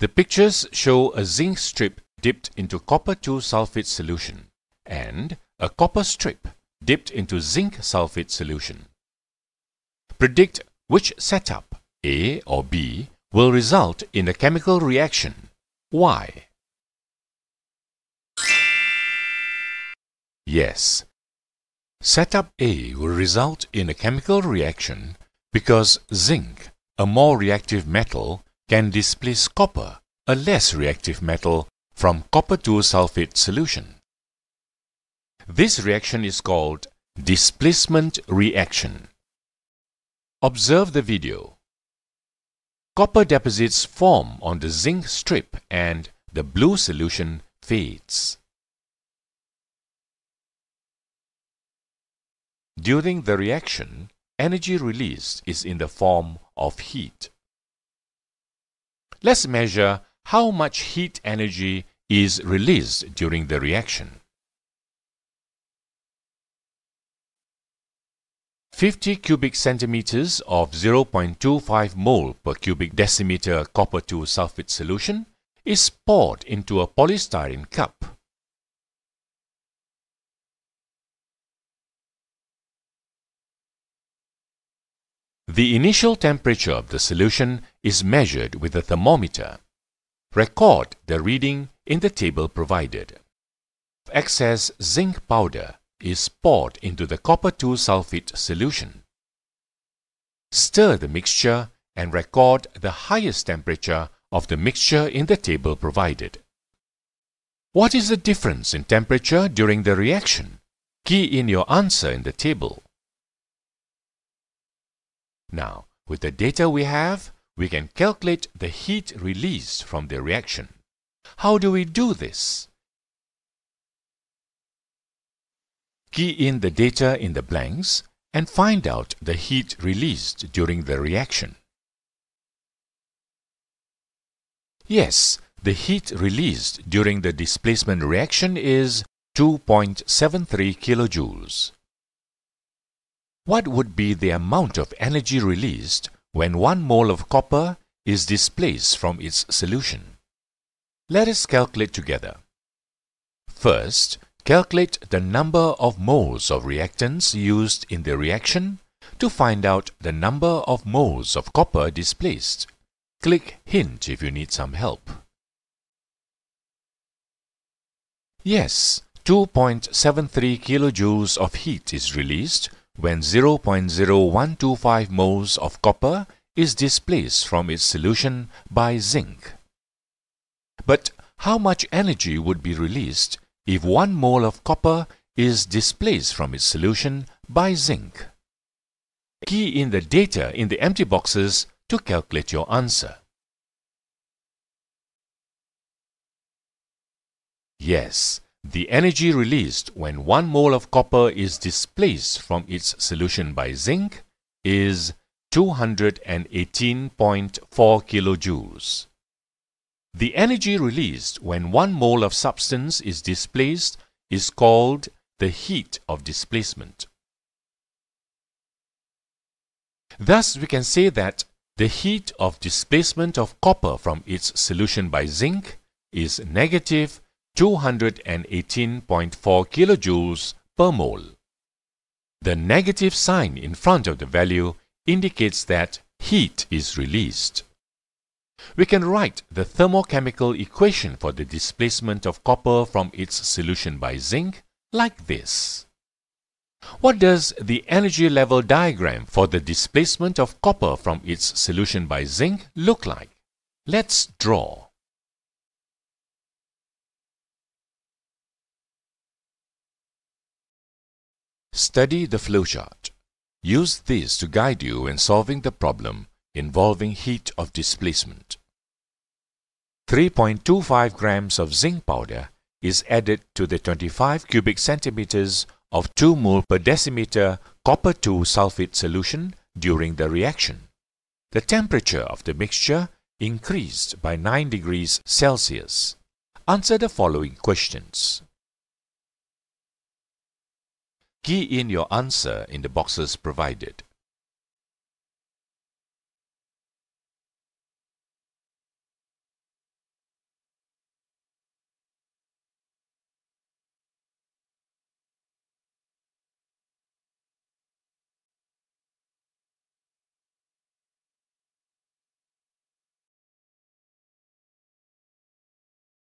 The pictures show a zinc strip dipped into copper 2 sulfate solution and a copper strip dipped into zinc sulfate solution. Predict which setup, A or B, will result in a chemical reaction, Why? Yes, setup A will result in a chemical reaction because zinc, a more reactive metal, can displace copper, a less reactive metal, from copper 2 sulfate solution. This reaction is called displacement reaction. Observe the video. Copper deposits form on the zinc strip and the blue solution fades. During the reaction, energy released is in the form of heat. Let's measure how much heat energy is released during the reaction. 50 cubic centimeters of 0.25 mole per cubic decimeter copper 2 sulfate solution is poured into a polystyrene cup. The initial temperature of the solution is measured with a thermometer. Record the reading in the table provided. Excess zinc powder is poured into the copper 2 sulfate solution. Stir the mixture and record the highest temperature of the mixture in the table provided. What is the difference in temperature during the reaction? Key in your answer in the table. Now, with the data we have, we can calculate the heat released from the reaction. How do we do this? Key in the data in the blanks and find out the heat released during the reaction. Yes, the heat released during the displacement reaction is 2.73 kilojoules. What would be the amount of energy released when one mole of copper is displaced from its solution? Let us calculate together. First, Calculate the number of moles of reactants used in the reaction to find out the number of moles of copper displaced. Click Hint if you need some help. Yes, 2.73 kilojoules of heat is released when 0.0125 moles of copper is displaced from its solution by zinc. But how much energy would be released if one mole of copper is displaced from its solution by zinc. Key in the data in the empty boxes to calculate your answer. Yes, the energy released when one mole of copper is displaced from its solution by zinc is 218.4 kilojoules. The energy released when one mole of substance is displaced is called the heat of displacement. Thus, we can say that the heat of displacement of copper from its solution by zinc is negative 218.4 kilojoules per mole. The negative sign in front of the value indicates that heat is released. We can write the thermochemical equation for the displacement of copper from its solution by zinc like this. What does the energy level diagram for the displacement of copper from its solution by zinc look like? Let's draw. Study the flowchart. Use this to guide you in solving the problem involving heat of displacement. 3.25 grams of zinc powder is added to the 25 cubic centimeters of 2 mole per decimeter copper 2 sulfate solution during the reaction. The temperature of the mixture increased by 9 degrees Celsius. Answer the following questions. Key in your answer in the boxes provided.